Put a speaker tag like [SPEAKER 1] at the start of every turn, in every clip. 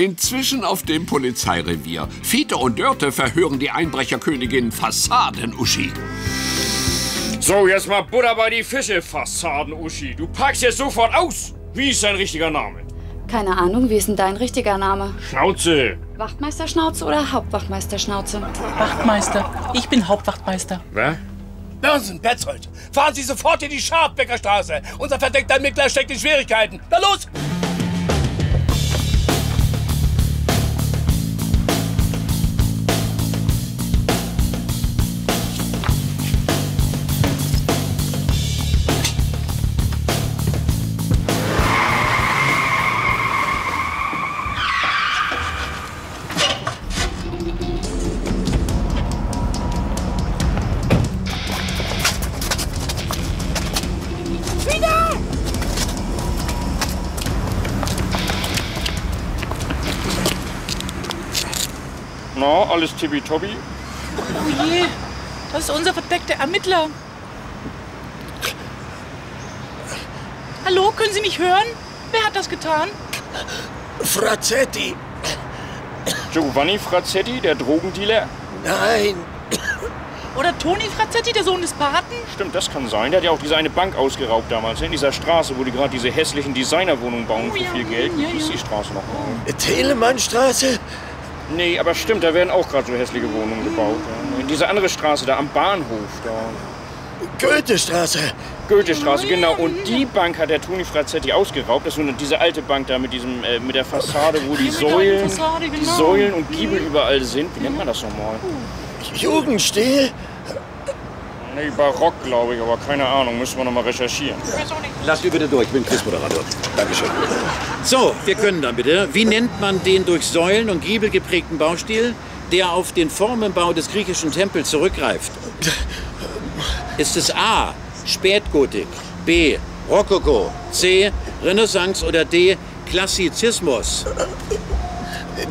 [SPEAKER 1] Inzwischen auf dem Polizeirevier. Fiete und Dörte verhören die Einbrecherkönigin Fassaden-Uschi.
[SPEAKER 2] So, jetzt mal Butter bei die Fische, Fassaden-Uschi. Du packst jetzt sofort aus. Wie ist dein richtiger Name?
[SPEAKER 3] Keine Ahnung, wie ist denn dein richtiger Name?
[SPEAKER 2] Schnauze.
[SPEAKER 3] Wachtmeisterschnauze oder Hauptwachtmeisterschnauze?
[SPEAKER 4] Wachtmeister. Ich bin Hauptwachtmeister.
[SPEAKER 2] Wer?
[SPEAKER 5] Börsen, Petzold, fahren Sie sofort in die Scharfbäckerstraße. Unser verdeckter Ermittler steckt in Schwierigkeiten. Na los!
[SPEAKER 2] Na, alles tippitoppi?
[SPEAKER 4] Oh je, das ist unser verdeckter Ermittler. Hallo, können Sie mich hören? Wer hat das getan?
[SPEAKER 5] Frazzetti.
[SPEAKER 2] Giovanni Frazzetti, der Drogendealer?
[SPEAKER 5] Nein,
[SPEAKER 4] Oder Toni Frazzetti, der Sohn des Paten?
[SPEAKER 2] Stimmt, das kann sein. Der hat ja auch diese eine Bank ausgeraubt damals, in dieser Straße, wo die gerade diese hässlichen Designerwohnungen bauen
[SPEAKER 4] Oh
[SPEAKER 2] für
[SPEAKER 4] ja,
[SPEAKER 2] viel Geld. Wie
[SPEAKER 4] ja,
[SPEAKER 2] hieß
[SPEAKER 4] ja.
[SPEAKER 2] die Straße noch?
[SPEAKER 5] Telemannstraße.
[SPEAKER 2] Nee, aber stimmt, da werden auch gerade so hässliche Wohnungen gebaut. Ja. Diese andere Straße da am Bahnhof, da.
[SPEAKER 5] Goethestraße.
[SPEAKER 2] Goethestraße, genau. Und die Bank hat der Toni Frazzetti ausgeraubt. Das ist eine, diese alte Bank da mit, diesem, äh, mit der Fassade, wo die Säulen,
[SPEAKER 4] Fassade,
[SPEAKER 2] die
[SPEAKER 4] genau.
[SPEAKER 2] Säulen und Giebel überall sind. Wie nennt man das nochmal?
[SPEAKER 5] Jugendstil.
[SPEAKER 2] Nee, barock, glaube ich, aber keine Ahnung. Müssen wir nochmal recherchieren.
[SPEAKER 6] Lasst ihr bitte durch, ich bin Quizmoderator. Dankeschön. So, wir können dann bitte. Wie nennt man den durch Säulen und Giebel geprägten Baustil, der auf den Formenbau des griechischen Tempels zurückgreift? Ist es A. Spätgotik, B. Rokoko, C. Renaissance oder D. Klassizismus?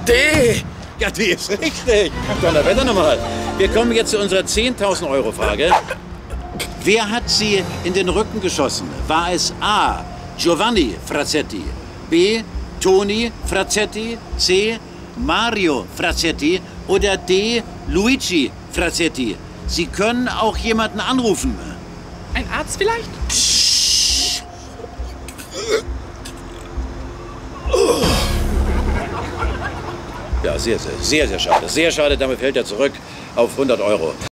[SPEAKER 5] D.
[SPEAKER 6] Ja, die ist richtig. Donnerwetter nochmal. Wir kommen jetzt zu unserer 10.000 Euro Frage. Wer hat sie in den Rücken geschossen? War es A. Giovanni Frazzetti, B. Toni Frazzetti, C. Mario Frazzetti oder D. Luigi Frazzetti? Sie können auch jemanden anrufen.
[SPEAKER 4] Ein Arzt vielleicht?
[SPEAKER 6] Ja, sehr, sehr, sehr, sehr schade. Sehr schade, damit fällt er zurück auf 100 Euro.